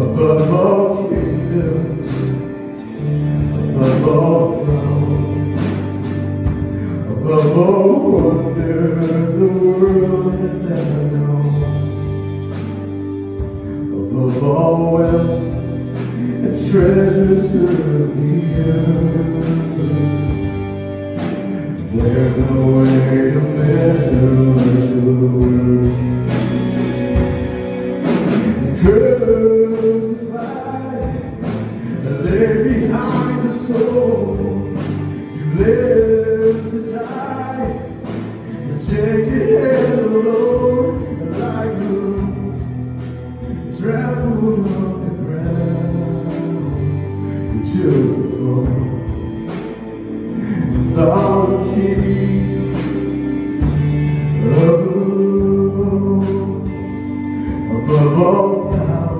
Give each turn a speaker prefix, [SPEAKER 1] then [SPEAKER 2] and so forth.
[SPEAKER 1] above all kingdoms, above all thrones, above all wonders the world has ever known, above all wealth and treasures of the earth. There's no way to measure Crucified and laid behind the stone, you live to die, and alone, like rose, trampled on the ground. You the fall, thought. above all power.